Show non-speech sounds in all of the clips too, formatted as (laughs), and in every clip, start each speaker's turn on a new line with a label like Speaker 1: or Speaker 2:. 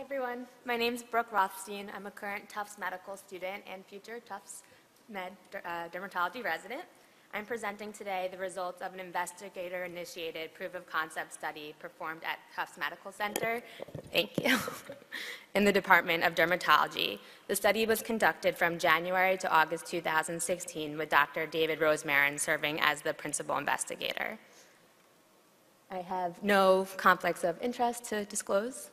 Speaker 1: Hi, everyone. My name is Brooke Rothstein. I'm a current Tufts Medical student and future Tufts Med uh, dermatology resident. I'm presenting today the results of an investigator-initiated proof-of-concept study performed at Tufts Medical Center, thank you, (laughs) in the Department of Dermatology. The study was conducted from January to August 2016 with Dr. David Rosmarin serving as the principal investigator. I have no conflicts of interest to disclose.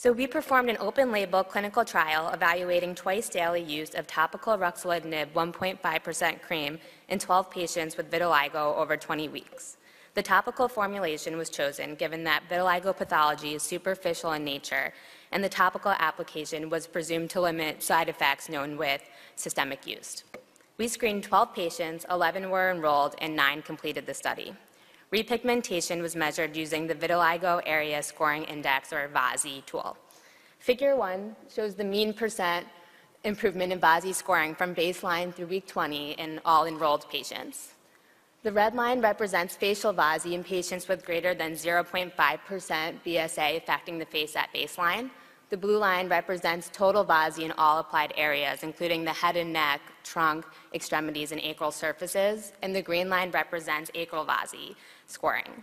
Speaker 1: So we performed an open-label clinical trial evaluating twice-daily use of topical ruxolitinib 1.5% cream in 12 patients with vitiligo over 20 weeks. The topical formulation was chosen given that vitiligo pathology is superficial in nature, and the topical application was presumed to limit side effects known with systemic use. We screened 12 patients, 11 were enrolled, and 9 completed the study. Repigmentation was measured using the Vitiligo Area Scoring Index, or VASI tool. Figure 1 shows the mean percent improvement in VASI scoring from baseline through week 20 in all enrolled patients. The red line represents facial VASI in patients with greater than 0.5% BSA affecting the face at baseline, the blue line represents total VASI in all applied areas, including the head and neck, trunk, extremities, and acral surfaces, and the green line represents acral VASI scoring.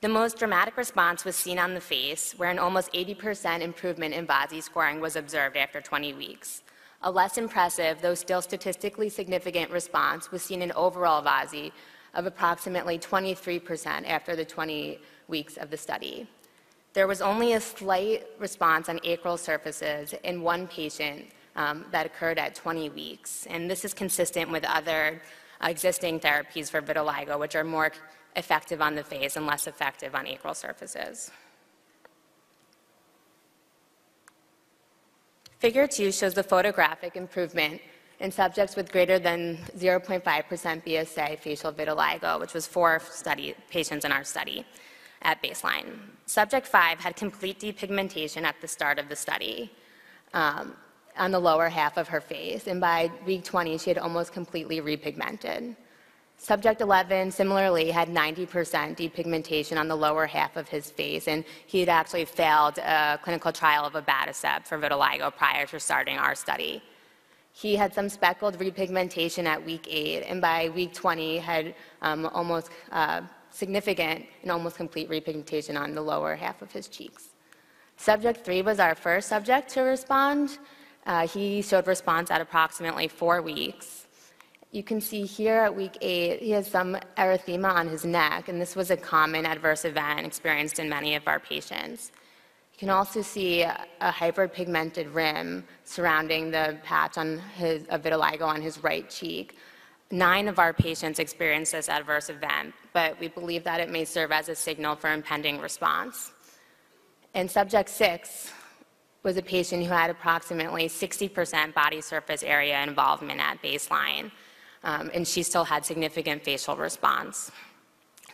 Speaker 1: The most dramatic response was seen on the face, where an almost 80% improvement in VASI scoring was observed after 20 weeks. A less impressive, though still statistically significant response was seen in overall VASI of approximately 23% after the 20 weeks of the study. There was only a slight response on acral surfaces in one patient um, that occurred at 20 weeks. And this is consistent with other existing therapies for vitiligo, which are more effective on the face and less effective on acral surfaces. Figure 2 shows the photographic improvement in subjects with greater than 0.5% BSA facial vitiligo, which was four study, patients in our study at baseline. Subject 5 had complete depigmentation at the start of the study um, on the lower half of her face, and by week 20, she had almost completely repigmented. Subject 11 similarly had 90% depigmentation on the lower half of his face, and he had actually failed a clinical trial of abatacept for vitiligo prior to starting our study. He had some speckled repigmentation at week 8, and by week 20 had um, almost uh, significant and almost complete repigmentation on the lower half of his cheeks. Subject three was our first subject to respond. Uh, he showed response at approximately four weeks. You can see here at week eight, he has some erythema on his neck, and this was a common adverse event experienced in many of our patients. You can also see a, hyperpigmented rim surrounding the patch on his, vitiligo on his right cheek, Nine of our patients experienced this adverse event, but we believe that it may serve as a signal for impending response. And subject six was a patient who had approximately 60% body surface area involvement at baseline, um, and she still had significant facial response.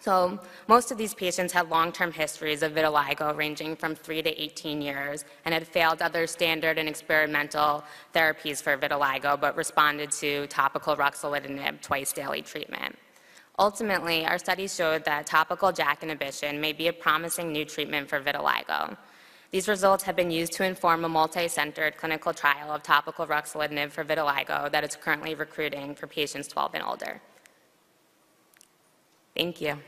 Speaker 1: So most of these patients had long-term histories of vitiligo ranging from 3 to 18 years and had failed other standard and experimental therapies for vitiligo but responded to topical ruxolitinib twice daily treatment. Ultimately, our study showed that topical JAK inhibition may be a promising new treatment for vitiligo. These results have been used to inform a multi-centered clinical trial of topical ruxolitinib for vitiligo that is currently recruiting for patients 12 and older. Thank you.